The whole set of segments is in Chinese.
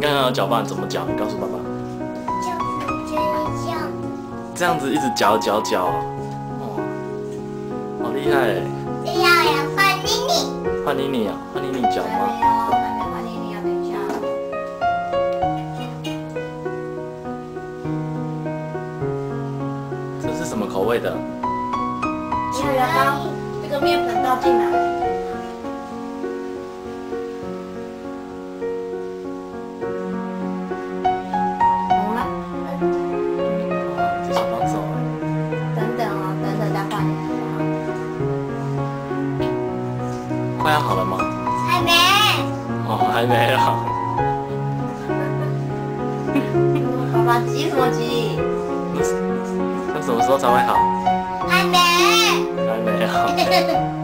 你刚刚有搅拌怎么搅？你告诉爸爸。就是这样。这样子一直搅搅搅，哦，好厉害哎！这要要换妮妮。换妮妮啊，换妮妮搅吗？这是什么口味的？这个面粉倒进来。急什么急？那那什么时候才会好？还没。还没啊。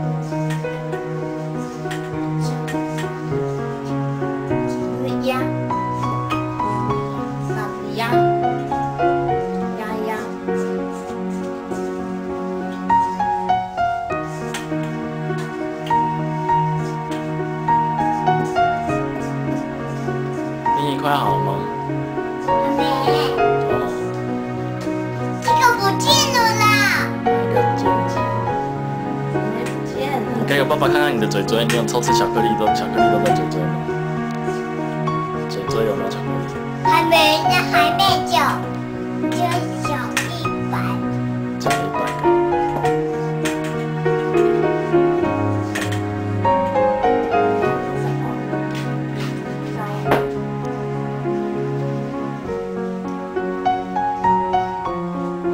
给爸爸看看你的嘴嘴，你有偷吃巧克力都巧克力都在嘴嘴吗？嘴嘴有没有巧克力？还没，呢还没有，就小一百。加一百。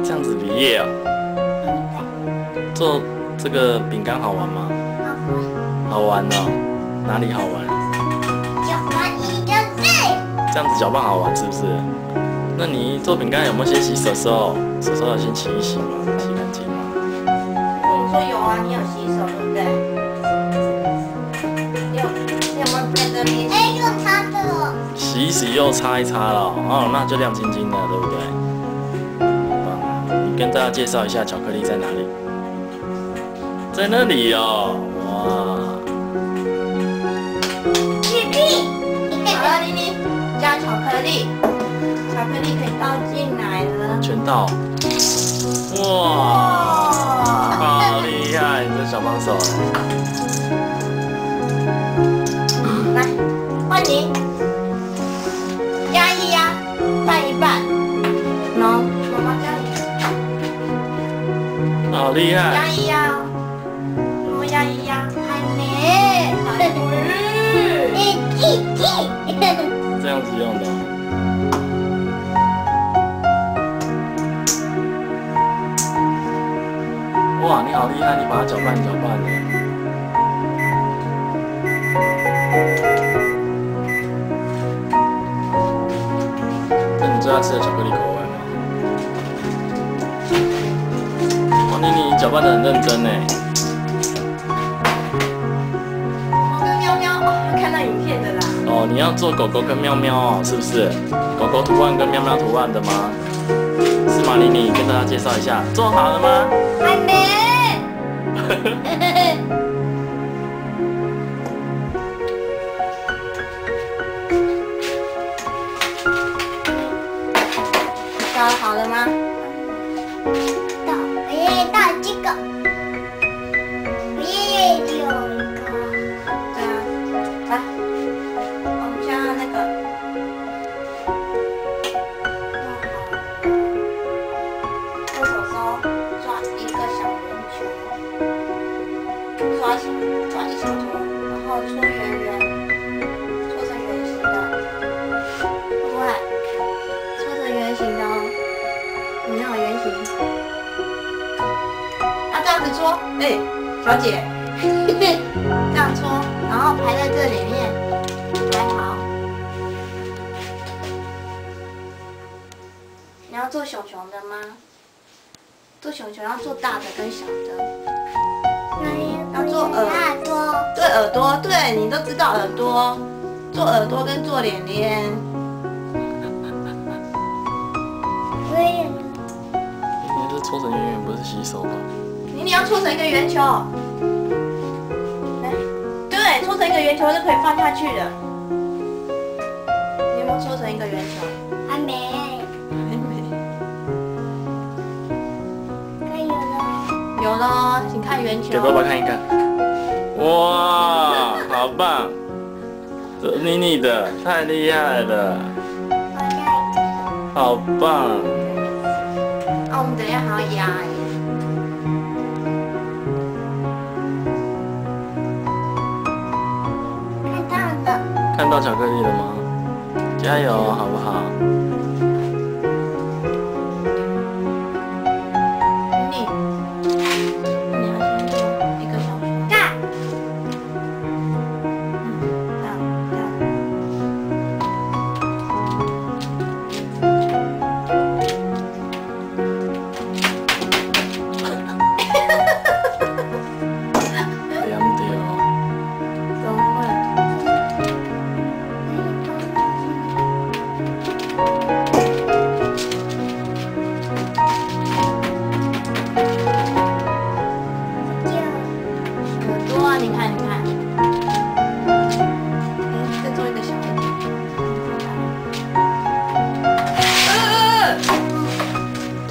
这样子比耶哦。做这个饼干好玩吗？好玩哦，哪里好玩？搅拌一个字。这样子搅拌好玩是不是？那你做饼干有没有先洗手手？手手要先洗一洗吗？洗干净吗？你说有啊，你有洗手对不对？你有你有没有在这里？哎，用它的。洗一洗又擦一擦了哦，那就亮晶晶的，对不对？很棒啊！你跟大家介绍一下巧克力在哪里？在那里哦，哇！加巧克力，巧克力可以倒进来了。全倒，哇！哇！好厉害，你这小帮手。来，换你，压一压，拌一拌。喏，妈妈教你好厉害！这样的。哇，你好厉害！你把它搅拌搅拌的。那你最爱吃的巧克力口味吗？哇，妮妮搅拌的很认真呢。哦，你要做狗狗跟喵喵哦，是不是？狗狗图案跟喵喵图案的吗？是吗？妮妮跟大家介绍一下，做好了吗？还没。搞好了吗？倒，我也倒这个。小坨，然后搓圆圆，搓成圆形的。不会，搓成圆形的哦。有没有圆形？要这样子搓，哎、小姐。这样搓，然后排在这里面，排好。你要做熊熊的吗？做熊熊要做大的跟小的。要做耳耳朵。对耳朵，对你都知道耳朵，做耳朵跟做脸脸。我也有。你这搓成圆圆不是洗手吧？你你要搓成一个圆球，来，对，搓成一个圆球就可以放下去了。你有没有搓成一个圆球。还没，有了哦，请看圆球。给爸爸看一看。哇，好棒！这妮妮的太厉害了。好棒！啊，我们等一下还要压耶。看到了，看到巧克力了吗？加油，好不好？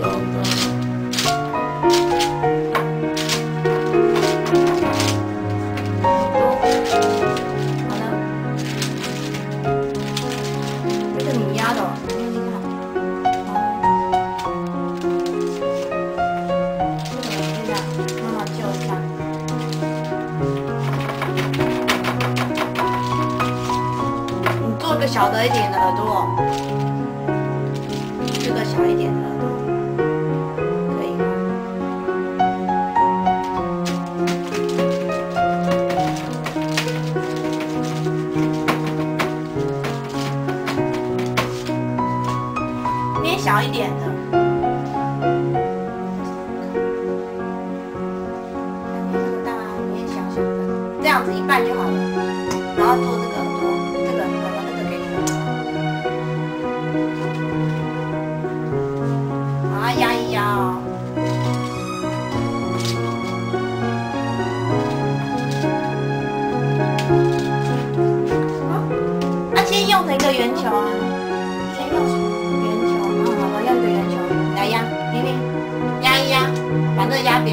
懂懂。小的一点的耳朵，这个小一点的耳朵，可以吗？捏小一点的。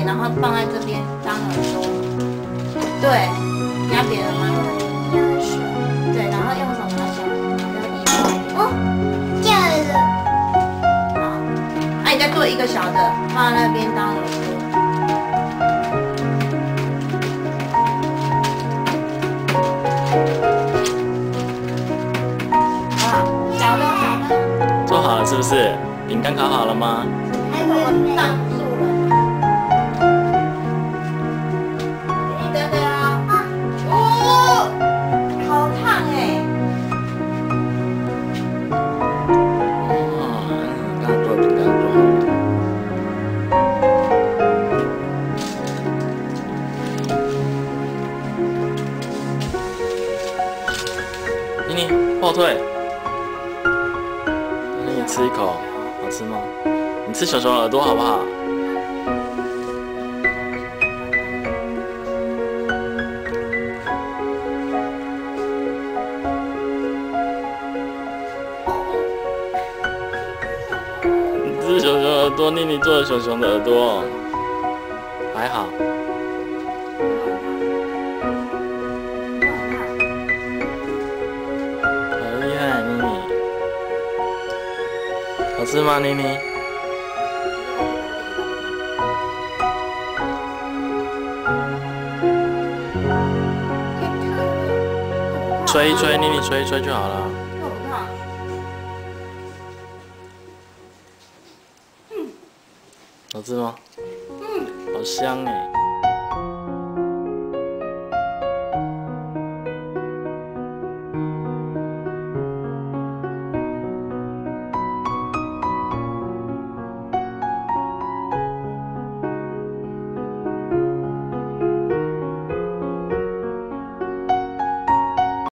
然后放在这边当耳朵。对，压扁了吗？对，然后用手拿起来，然。哦，这样子，好，那、你再做一个小的，放在那边当耳朵。好，小的好。做好了是不是？饼干烤好了吗？还没有妮，后退。妮妮吃一口，好吃吗？你吃熊熊耳朵好不好？你吃熊熊耳朵，妮妮做的熊熊的耳朵，还好。吃吗，妮妮？吹一吹，妮妮吹一吹就好了。好吃吗？嗯，好香哎。